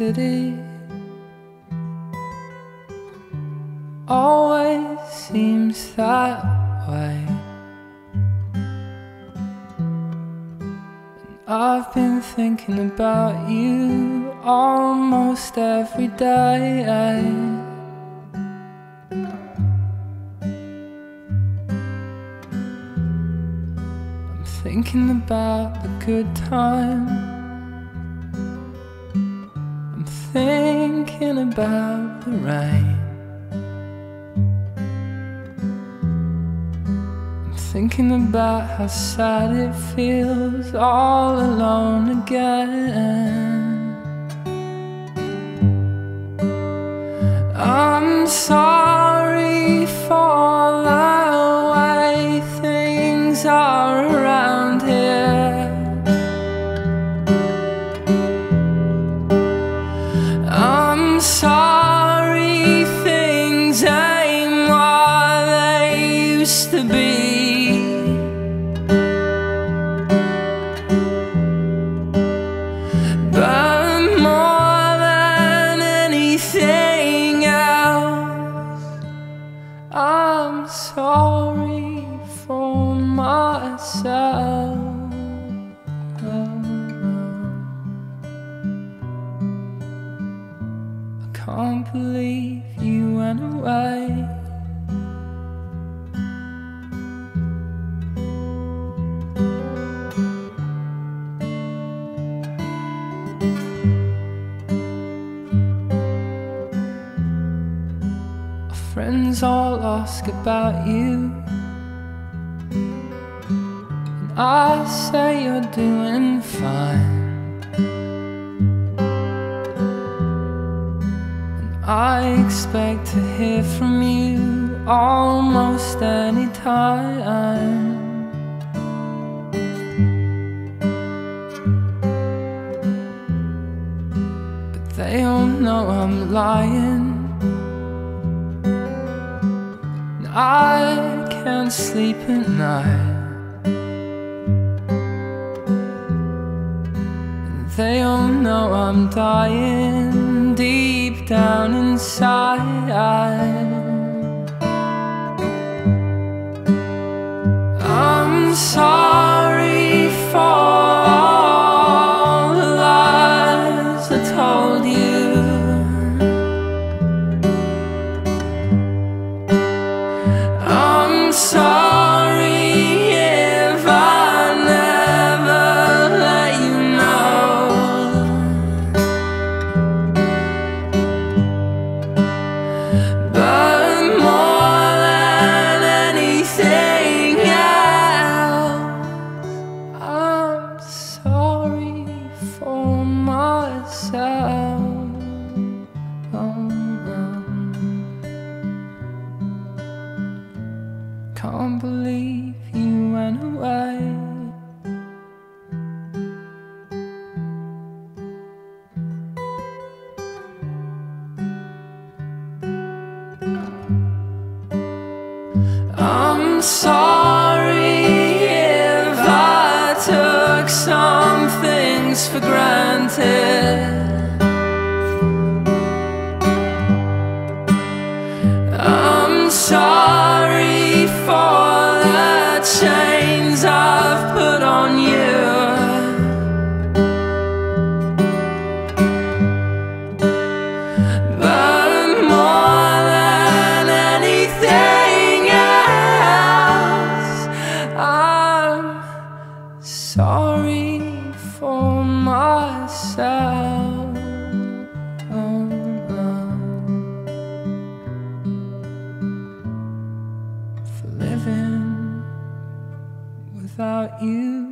city always seems that way. And I've been thinking about you almost every day. I'm thinking about the good time. Thinking about the rain. I'm thinking about how sad it feels all alone again. I'm sorry be. But more than anything else, I'm sorry for myself. I can't believe you went away. All ask about you. And I say you're doing fine. And I expect to hear from you almost any time. But they all know I'm lying. I can't sleep at night. And they all know I'm dying deep down inside. I'm sorry Can't believe you went away. I'm sorry if I took some things for granted. Chains I've put on you. But more than anything else, I'm sorry for myself. For living without you.